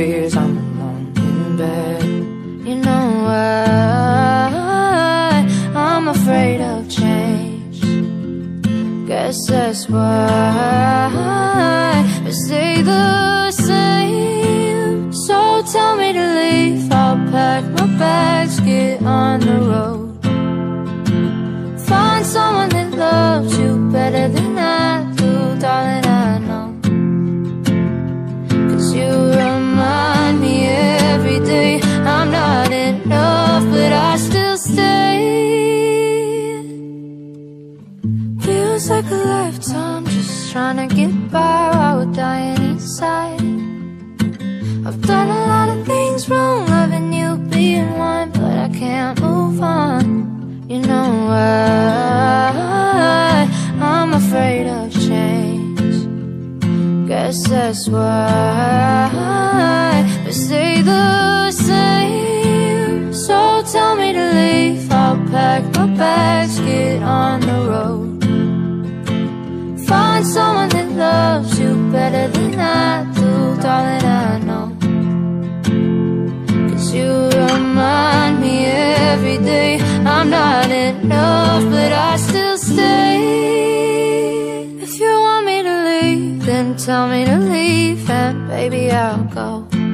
beers, I'm alone in bed. You know why I'm afraid of change. Guess that's why I stay the same. So tell me to leave, I'll pack my bags, get on the road. Find someone that loves you better than trying to get by while we're dying but I still stay. If you want me to leave, then tell me to leave, and baby, I'll go.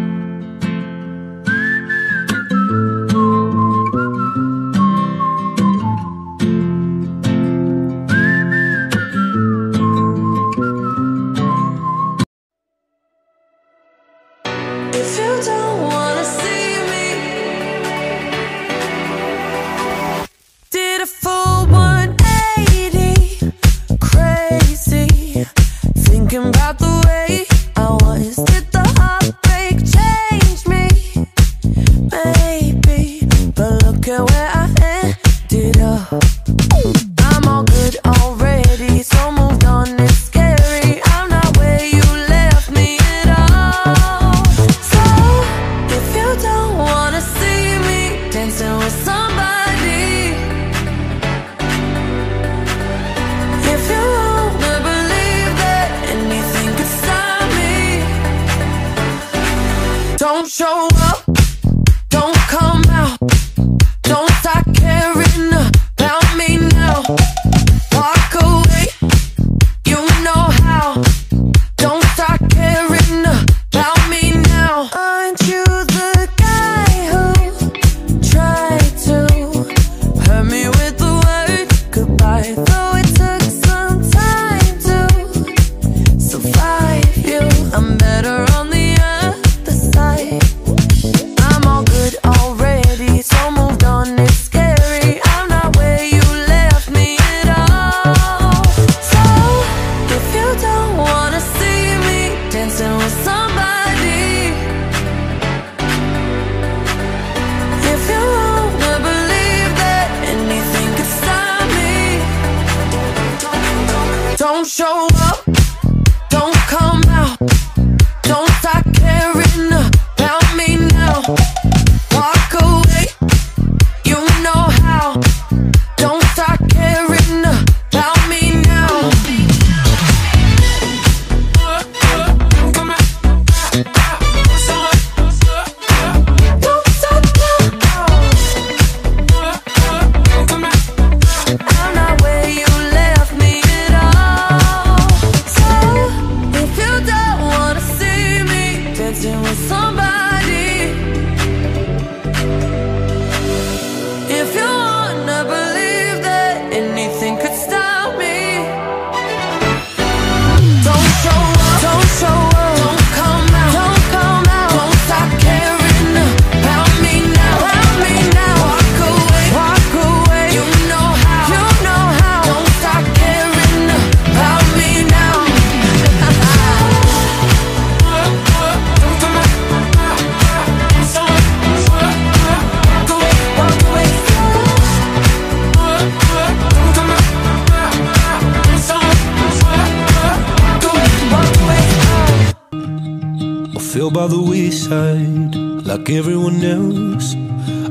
by the wayside like everyone else.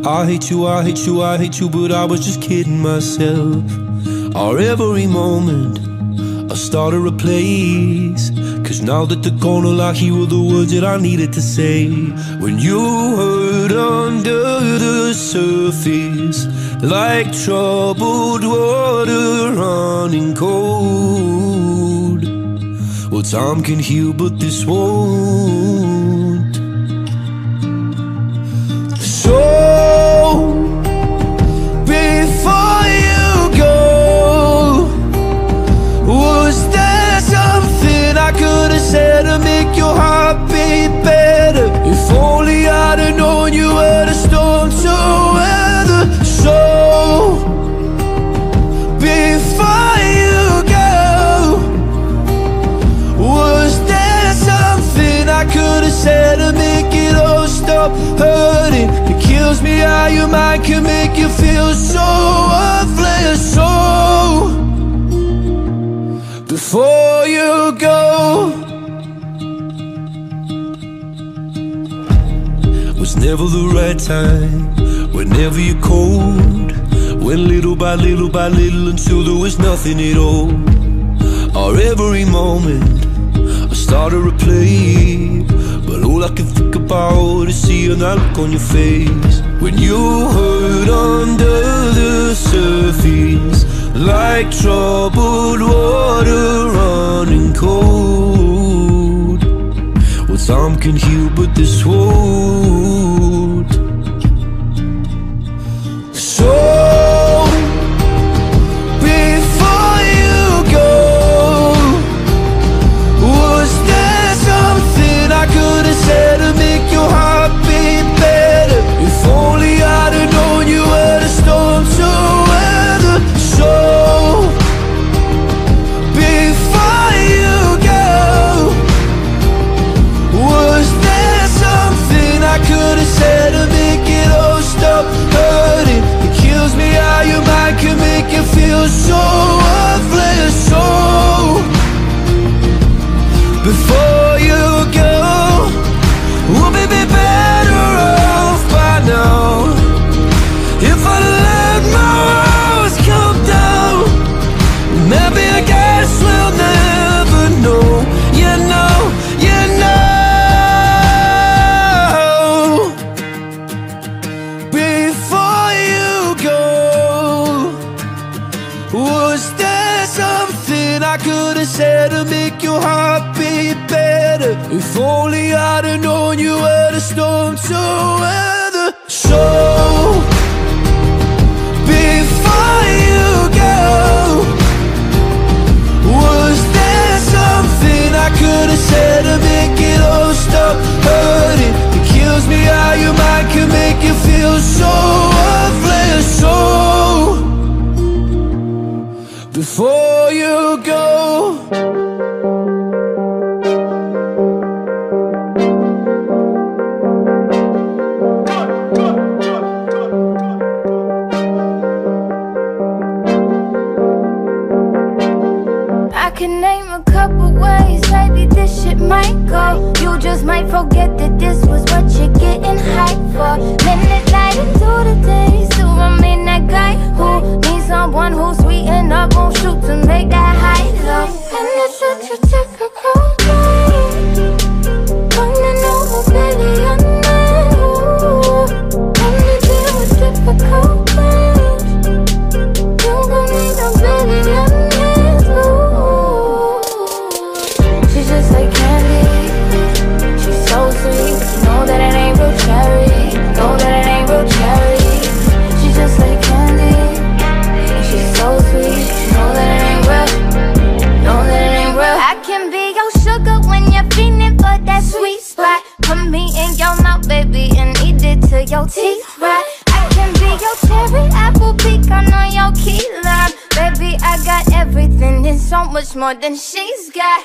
I hate you, I hate you, I hate you, but I was just kidding myself. Our every moment, I started a place. Cause now that the corner like here were the words that I needed to say. When you hurt under the surface, like troubled water running cold. Well, time can heal, but this won't. Kills me how your mind can make you feel so worthless. So, before you go, was never the right time. Whenever you're cold, went little by little by little until there was nothing at all. Our every moment, started to play, but all I can think about is seeing that look on your face when you hurt under the surface, like troubled water running cold. Well, time can heal, but this won't. Could have said to make your heart beat better? If only I'd have known you were the storm to weather. So, before you go, was there something I could have said to make it all stop hurting? It kills me how your mind can name a couple ways, maybe this shit might go. You just might forget that this was what you're getting hyped for. Minute night into the day, so I mean that guy who needs someone who's sweet enough, won't shoot to make that high low. And it's such a typical more than she's got.